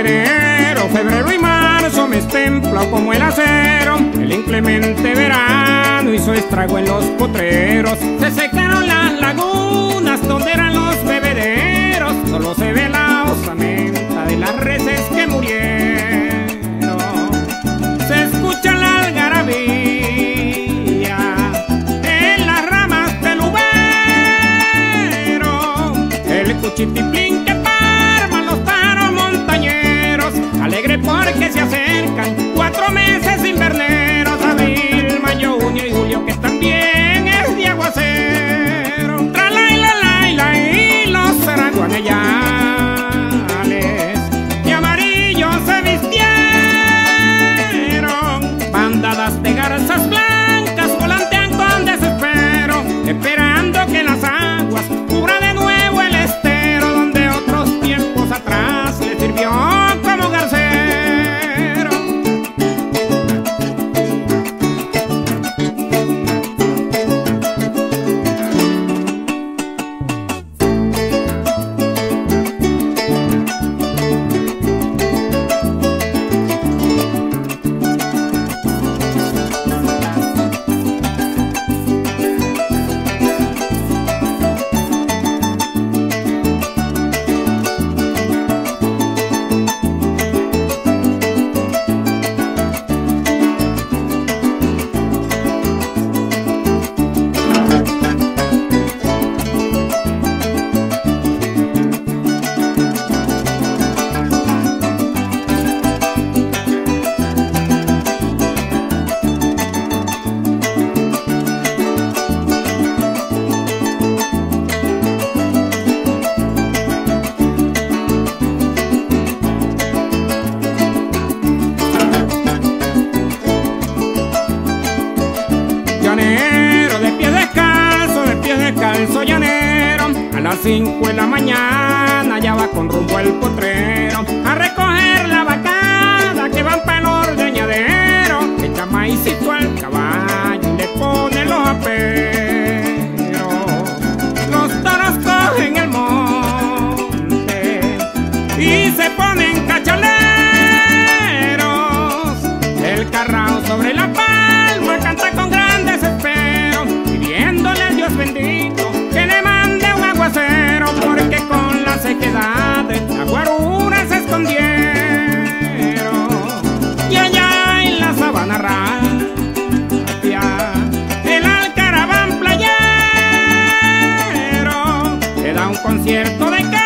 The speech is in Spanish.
enero, febrero y marzo me estempló como el acero. El inclemente verano hizo estrago en los potreros. Se secaron las lagunas donde eran los bebederos. Solo se ve la osamenta Lorenzo Llanero, a las 5 de la mañana ya va con rumbo al potrero. un concierto de